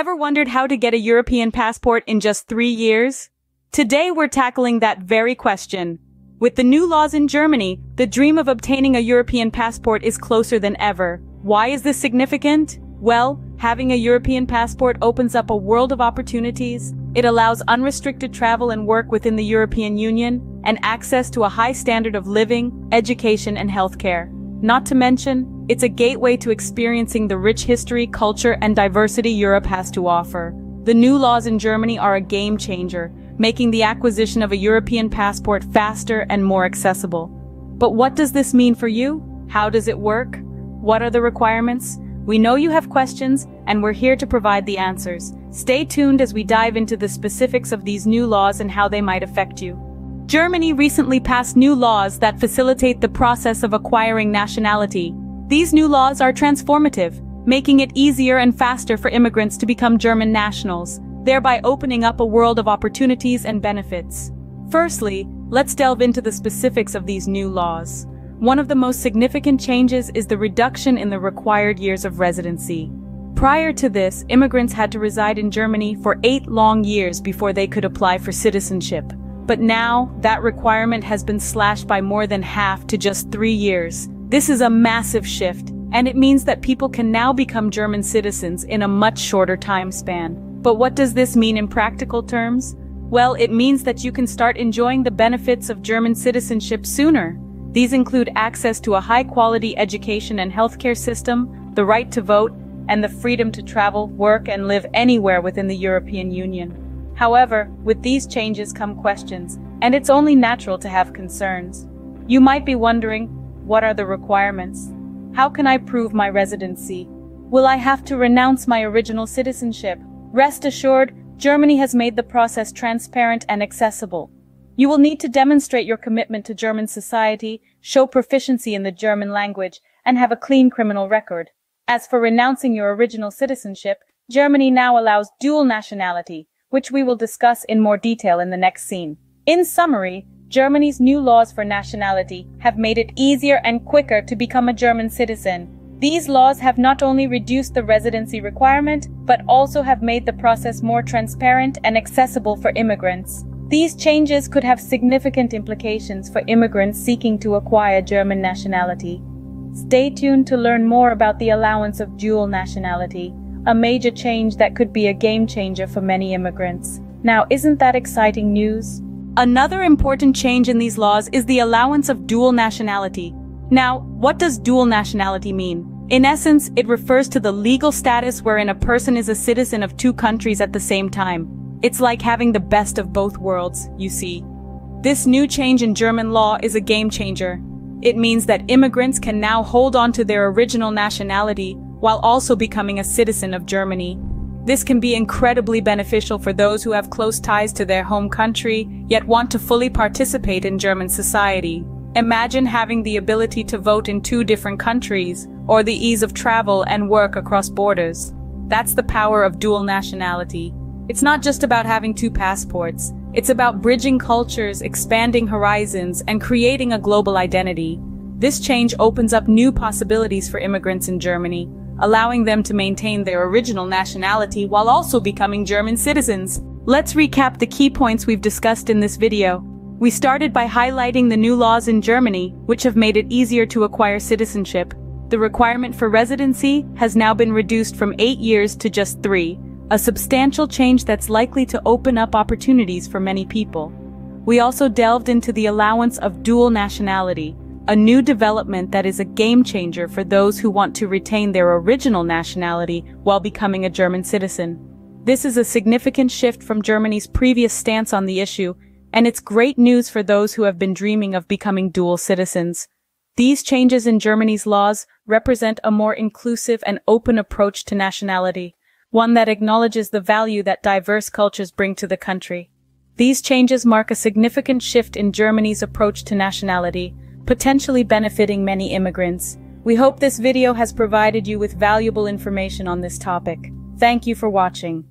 Ever wondered how to get a European passport in just three years? Today we're tackling that very question. With the new laws in Germany, the dream of obtaining a European passport is closer than ever. Why is this significant? Well, having a European passport opens up a world of opportunities. It allows unrestricted travel and work within the European Union and access to a high standard of living, education and healthcare. Not to mention, it's a gateway to experiencing the rich history, culture, and diversity Europe has to offer. The new laws in Germany are a game changer, making the acquisition of a European passport faster and more accessible. But what does this mean for you? How does it work? What are the requirements? We know you have questions, and we're here to provide the answers. Stay tuned as we dive into the specifics of these new laws and how they might affect you. Germany recently passed new laws that facilitate the process of acquiring nationality. These new laws are transformative, making it easier and faster for immigrants to become German nationals, thereby opening up a world of opportunities and benefits. Firstly, let's delve into the specifics of these new laws. One of the most significant changes is the reduction in the required years of residency. Prior to this, immigrants had to reside in Germany for eight long years before they could apply for citizenship. But now, that requirement has been slashed by more than half to just three years. This is a massive shift, and it means that people can now become German citizens in a much shorter time span. But what does this mean in practical terms? Well, it means that you can start enjoying the benefits of German citizenship sooner. These include access to a high-quality education and healthcare system, the right to vote, and the freedom to travel, work, and live anywhere within the European Union. However, with these changes come questions, and it's only natural to have concerns. You might be wondering, what are the requirements? How can I prove my residency? Will I have to renounce my original citizenship? Rest assured, Germany has made the process transparent and accessible. You will need to demonstrate your commitment to German society, show proficiency in the German language, and have a clean criminal record. As for renouncing your original citizenship, Germany now allows dual nationality, which we will discuss in more detail in the next scene. In summary, Germany's new laws for nationality have made it easier and quicker to become a German citizen. These laws have not only reduced the residency requirement, but also have made the process more transparent and accessible for immigrants. These changes could have significant implications for immigrants seeking to acquire German nationality. Stay tuned to learn more about the allowance of dual nationality a major change that could be a game changer for many immigrants. Now, isn't that exciting news? Another important change in these laws is the allowance of dual nationality. Now, what does dual nationality mean? In essence, it refers to the legal status wherein a person is a citizen of two countries at the same time. It's like having the best of both worlds, you see. This new change in German law is a game changer. It means that immigrants can now hold on to their original nationality while also becoming a citizen of Germany. This can be incredibly beneficial for those who have close ties to their home country, yet want to fully participate in German society. Imagine having the ability to vote in two different countries, or the ease of travel and work across borders. That's the power of dual nationality. It's not just about having two passports. It's about bridging cultures, expanding horizons, and creating a global identity. This change opens up new possibilities for immigrants in Germany, allowing them to maintain their original nationality while also becoming German citizens. Let's recap the key points we've discussed in this video. We started by highlighting the new laws in Germany, which have made it easier to acquire citizenship. The requirement for residency has now been reduced from eight years to just three, a substantial change that's likely to open up opportunities for many people. We also delved into the allowance of dual nationality, a new development that is a game changer for those who want to retain their original nationality while becoming a German citizen. This is a significant shift from Germany's previous stance on the issue, and it's great news for those who have been dreaming of becoming dual citizens. These changes in Germany's laws represent a more inclusive and open approach to nationality, one that acknowledges the value that diverse cultures bring to the country. These changes mark a significant shift in Germany's approach to nationality, potentially benefiting many immigrants. We hope this video has provided you with valuable information on this topic. Thank you for watching.